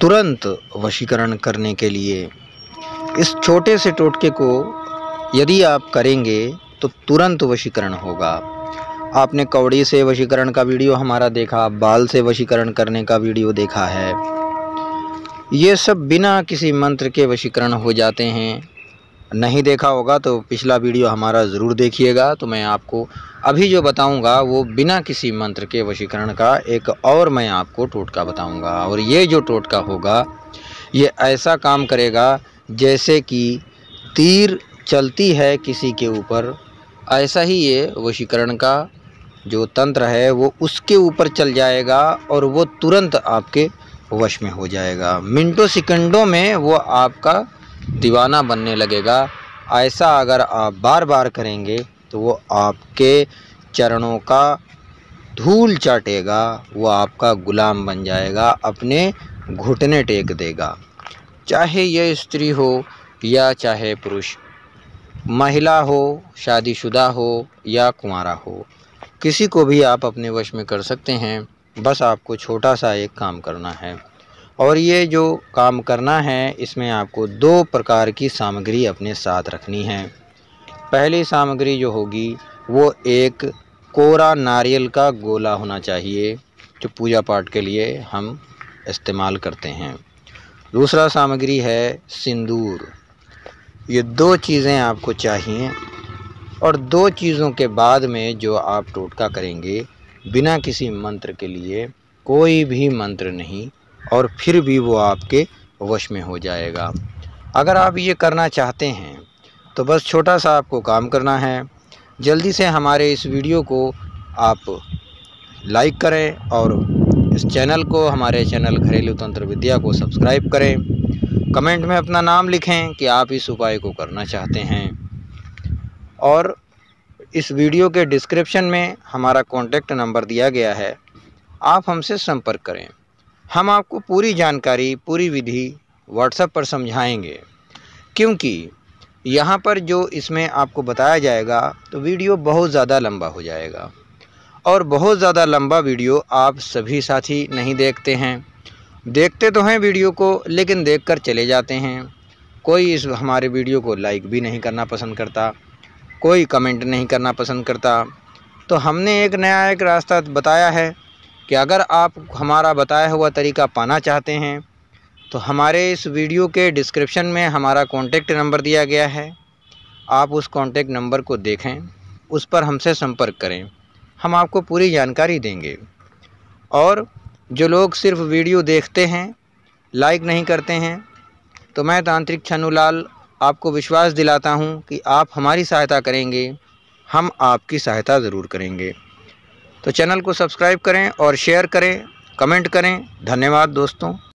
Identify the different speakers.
Speaker 1: तुरंत वशीकरण करने के लिए इस छोटे से टोटके को यदि आप करेंगे तो तुरंत वशीकरण होगा। आपने कौड़ी से वशीकरण का वीडियो हमारा देखा, बाल से वशीकरण करने का वीडियो देखा है। ये सब बिना किसी मंत्र के वशीकरण हो जाते हैं। नहीं देखा होगा तो पिछला वीडियो हमारा ज़रूर देखिएगा। तो मैं आपको अभी जो बताऊँगा, वो बिना किसी मंत्र के वशीकरण का एक और मैं आपको टोटका बताऊँगा। और ये जो टोटका होगा, ये ऐसा काम करेगा जैसे कि तीर चलती है किसी के ऊपर, ऐसा ही ये वशीकरण का जो तंत्र है, वो उसके ऊपर चल जाएगा और वो तुरंत आपके वश में हो जाएगा। मिनटों, सेकंडों में वो आपका दीवाना बनने लगेगा। ऐसा अगर आप बार बार करेंगे तो वो आपके चरणों का धूल चाटेगा, वो आपका गुलाम बन जाएगा, अपने घुटने टेक देगा। चाहे यह स्त्री हो या चाहे पुरुष, महिला हो, शादीशुदा हो या कुंवारा हो, किसी को भी आप अपने वश में कर सकते हैं। बस आपको छोटा सा एक काम करना है। और ये जो काम करना है, इसमें आपको दो प्रकार की सामग्री अपने साथ रखनी है। पहली सामग्री जो होगी, वो एक कोरा नारियल का गोला होना चाहिए, जो पूजा पाठ के लिए हम इस्तेमाल करते हैं। दूसरा सामग्री है सिंदूर। ये दो चीज़ें आपको चाहिए और दो चीज़ों के बाद में जो आप टोटका करेंगे, बिना किसी मंत्र के लिए कोई भी मंत्र नहीं और फिर भी वो आपके वश में हो जाएगा। अगर आप ये करना चाहते हैं तो बस छोटा सा आपको काम करना है। जल्दी से हमारे इस वीडियो को आप लाइक करें और इस चैनल को, हमारे चैनल घरेलू तंत्र विद्या को सब्सक्राइब करें। कमेंट में अपना नाम लिखें कि आप इस उपाय को करना चाहते हैं। और इस वीडियो के डिस्क्रिप्शन में हमारा कॉन्टेक्ट नंबर दिया गया है। आप हमसे संपर्क करें। हम आपको पूरी जानकारी, पूरी विधि व्हाट्सएप पर समझाएँगे। क्योंकि यहाँ पर जो इसमें आपको बताया जाएगा तो वीडियो बहुत ज़्यादा लंबा हो जाएगा। और बहुत ज़्यादा लंबा वीडियो आप सभी साथी नहीं देखते हैं। देखते तो हैं वीडियो को, लेकिन देखकर चले जाते हैं। कोई इस हमारे वीडियो को लाइक भी नहीं करना पसंद करता, कोई कमेंट नहीं करना पसंद करता। तो हमने एक नया एक रास्ता बताया है कि अगर आप हमारा बताया हुआ तरीका पाना चाहते हैं तो हमारे इस वीडियो के डिस्क्रिप्शन में हमारा कॉन्टेक्ट नंबर दिया गया है। आप उस कॉन्टेक्ट नंबर को देखें, उस पर हमसे संपर्क करें। हम आपको पूरी जानकारी देंगे। और जो लोग सिर्फ़ वीडियो देखते हैं लाइक नहीं करते हैं तो मैं तांत्रिक छनुलाल आपको विश्वास दिलाता हूँ कि आप हमारी सहायता करेंगे, हम आपकी सहायता ज़रूर करेंगे। तो चैनल को सब्सक्राइब करें और शेयर करें कमेंट करें। धन्यवाद दोस्तों।